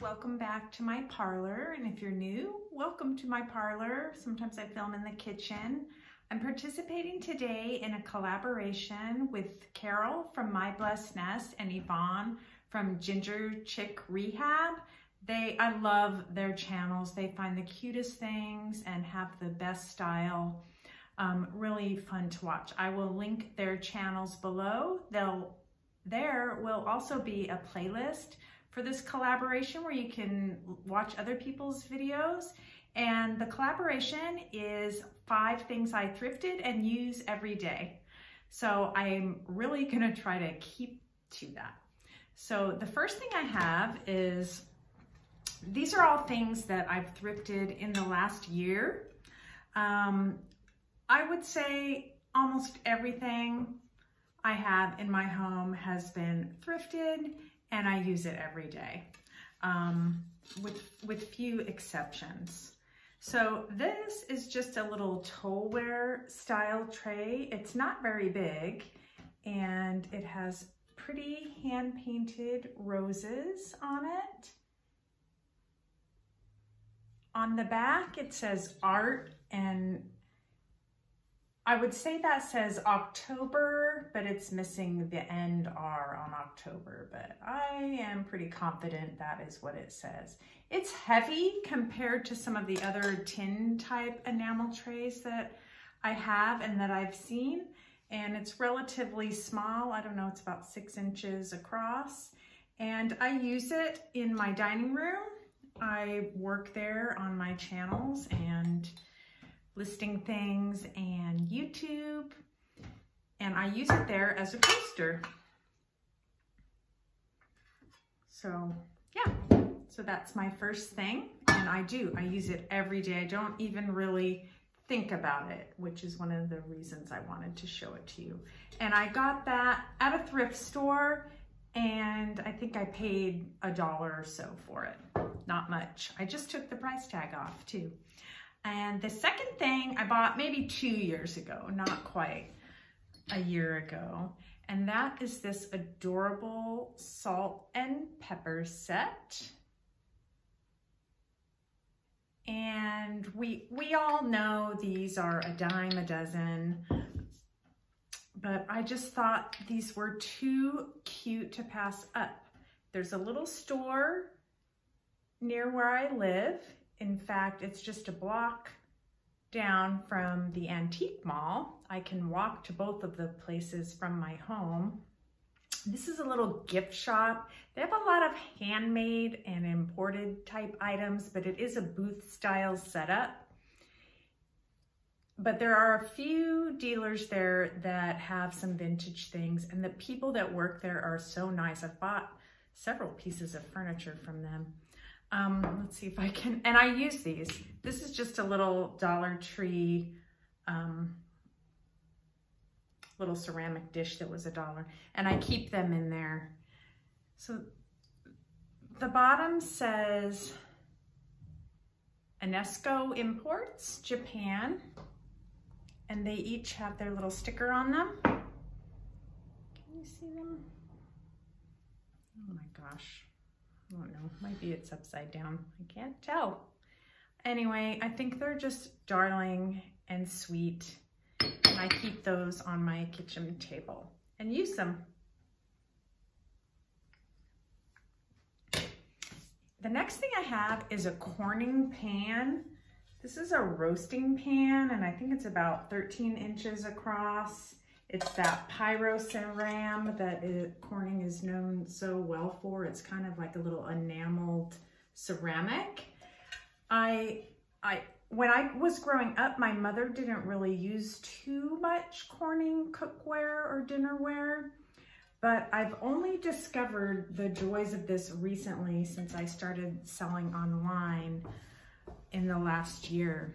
welcome back to my parlor. And if you're new, welcome to my parlor. Sometimes I film in the kitchen. I'm participating today in a collaboration with Carol from My Blessed Nest and Yvonne from Ginger Chick Rehab. They, I love their channels. They find the cutest things and have the best style. Um, really fun to watch. I will link their channels below. They'll, there will also be a playlist for this collaboration where you can watch other people's videos. And the collaboration is five things I thrifted and use every day. So I'm really gonna try to keep to that. So the first thing I have is, these are all things that I've thrifted in the last year. Um, I would say almost everything I have in my home has been thrifted and I use it every day um, with, with few exceptions. So this is just a little toleware style tray. It's not very big and it has pretty hand painted roses on it. On the back it says art and I would say that says October, but it's missing the end R on October, but I am pretty confident that is what it says. It's heavy compared to some of the other tin type enamel trays that I have and that I've seen, and it's relatively small. I don't know, it's about six inches across, and I use it in my dining room. I work there on my channels and listing things and YouTube. And I use it there as a poster. So yeah, so that's my first thing. And I do, I use it every day. I don't even really think about it, which is one of the reasons I wanted to show it to you. And I got that at a thrift store and I think I paid a dollar or so for it. Not much. I just took the price tag off too. And the second thing I bought maybe two years ago, not quite a year ago, and that is this adorable salt and pepper set. And we, we all know these are a dime a dozen, but I just thought these were too cute to pass up. There's a little store near where I live in fact, it's just a block down from the antique mall. I can walk to both of the places from my home. This is a little gift shop. They have a lot of handmade and imported type items, but it is a booth style setup. But there are a few dealers there that have some vintage things and the people that work there are so nice. I've bought several pieces of furniture from them. Um, let's see if I can, and I use these. This is just a little Dollar Tree um, little ceramic dish that was a dollar, and I keep them in there. So the bottom says Enesco Imports, Japan, and they each have their little sticker on them. Can you see them? Oh my gosh. I don't know, maybe it's upside down. I can't tell. Anyway, I think they're just darling and sweet. And I keep those on my kitchen table and use them. The next thing I have is a Corning pan. This is a roasting pan and I think it's about 13 inches across. It's that pyroceram that it, Corning is known so well for. It's kind of like a little enameled ceramic. I, I, when I was growing up, my mother didn't really use too much Corning cookware or dinnerware, but I've only discovered the joys of this recently since I started selling online in the last year.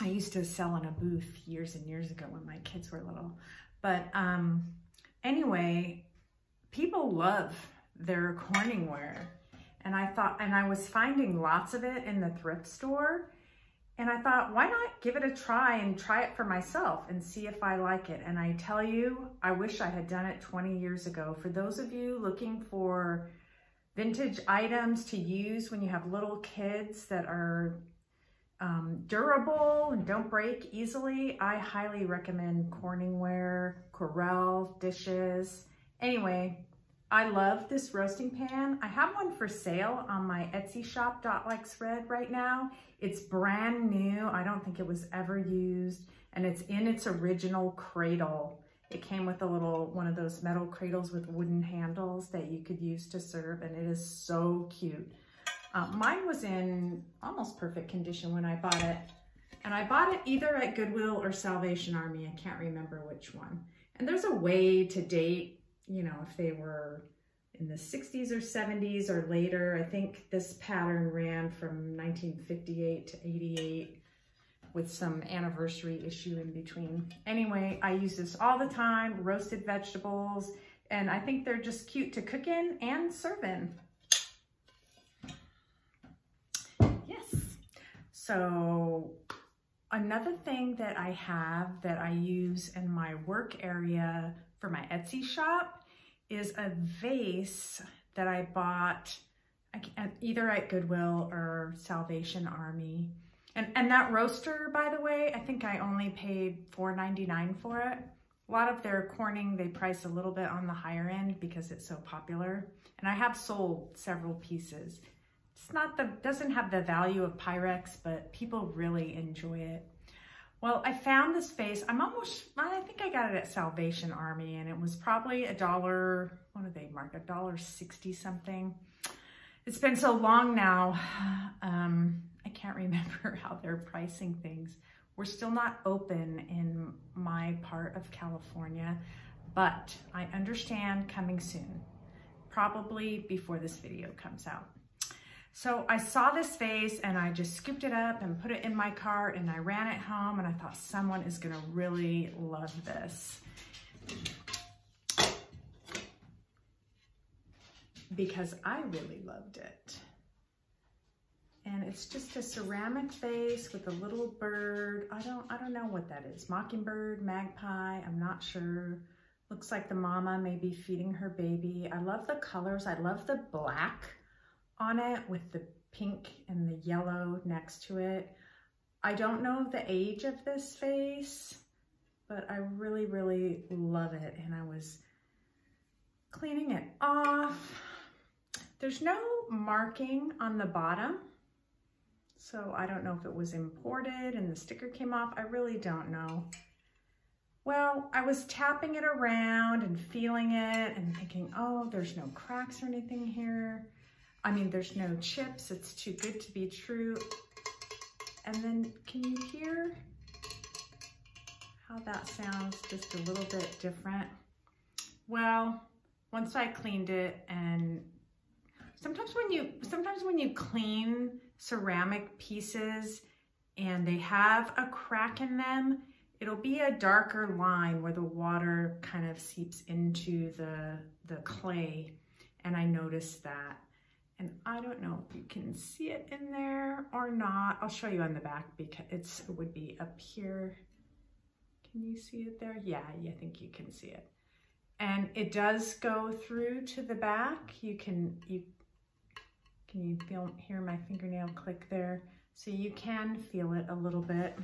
I used to sell in a booth years and years ago when my kids were little. But um, anyway, people love their Corningware. And I thought, and I was finding lots of it in the thrift store. And I thought, why not give it a try and try it for myself and see if I like it. And I tell you, I wish I had done it 20 years ago. For those of you looking for vintage items to use when you have little kids that are um, durable and don't break easily, I highly recommend Corningware, Corelle dishes. Anyway, I love this roasting pan. I have one for sale on my Etsy shop, Dot Likes Red right now. It's brand new. I don't think it was ever used and it's in its original cradle. It came with a little, one of those metal cradles with wooden handles that you could use to serve and it is so cute. Uh, mine was in almost perfect condition when I bought it. And I bought it either at Goodwill or Salvation Army. I can't remember which one. And there's a way to date, you know, if they were in the 60s or 70s or later. I think this pattern ran from 1958 to 88 with some anniversary issue in between. Anyway, I use this all the time, roasted vegetables, and I think they're just cute to cook in and serve in. So another thing that I have that I use in my work area for my Etsy shop is a vase that I bought either at Goodwill or Salvation Army. And, and that roaster, by the way, I think I only paid $4.99 for it. A lot of their Corning, they price a little bit on the higher end because it's so popular. And I have sold several pieces. It's not the, doesn't have the value of Pyrex, but people really enjoy it. Well, I found this vase. I'm almost, I think I got it at Salvation Army and it was probably a dollar, what did they mark? A dollar 60 something. It's been so long now. Um, I can't remember how they're pricing things. We're still not open in my part of California, but I understand coming soon, probably before this video comes out. So I saw this vase and I just scooped it up and put it in my cart and I ran it home and I thought someone is gonna really love this. Because I really loved it. And it's just a ceramic vase with a little bird. I don't, I don't know what that is. Mockingbird, magpie, I'm not sure. Looks like the mama may be feeding her baby. I love the colors. I love the black on it with the pink and the yellow next to it. I don't know the age of this vase, but I really, really love it. And I was cleaning it off. There's no marking on the bottom. So I don't know if it was imported and the sticker came off. I really don't know. Well, I was tapping it around and feeling it and thinking, oh, there's no cracks or anything here. I mean, there's no chips. It's too good to be true. And then can you hear how that sounds just a little bit different? Well, once I cleaned it and sometimes when you sometimes when you clean ceramic pieces and they have a crack in them, it'll be a darker line where the water kind of seeps into the, the clay. And I noticed that. And I don't know if you can see it in there or not. I'll show you on the back because it's, it would be up here. Can you see it there? Yeah, I think you can see it. And it does go through to the back. You can, you, can you feel, hear my fingernail click there? So you can feel it a little bit.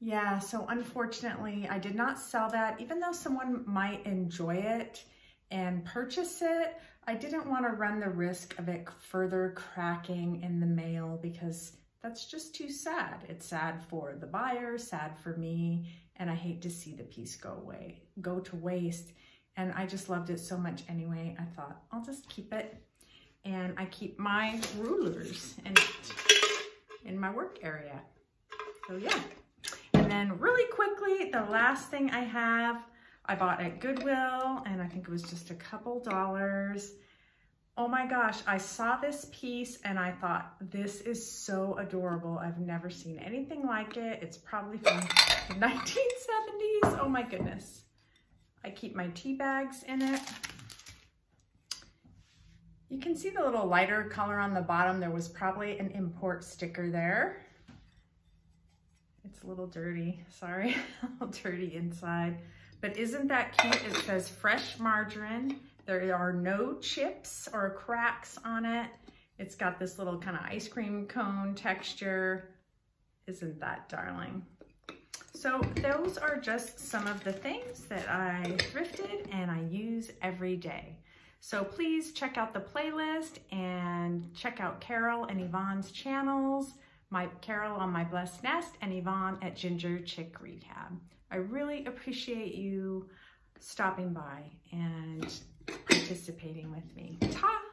Yeah, so unfortunately, I did not sell that. Even though someone might enjoy it and purchase it, I didn't want to run the risk of it further cracking in the mail because that's just too sad. It's sad for the buyer, sad for me, and I hate to see the piece go away, go to waste. And I just loved it so much anyway. I thought I'll just keep it. And I keep my rulers in in my work area. So yeah. And then really quickly, the last thing I have I bought at Goodwill and I think it was just a couple dollars. Oh my gosh, I saw this piece and I thought, this is so adorable. I've never seen anything like it. It's probably from the 1970s. Oh my goodness. I keep my tea bags in it. You can see the little lighter color on the bottom. There was probably an import sticker there. It's a little dirty, sorry, a little dirty inside. But isn't that cute? It says fresh margarine, There are no chips or cracks on it. It's got this little kind of ice cream cone texture. Isn't that darling? So those are just some of the things that I thrifted and I use every day. So please check out the playlist and check out Carol and Yvonne's channels, my Carol on My Blessed Nest and Yvonne at Ginger Chick Rehab. I really appreciate you stopping by and participating with me. Ta!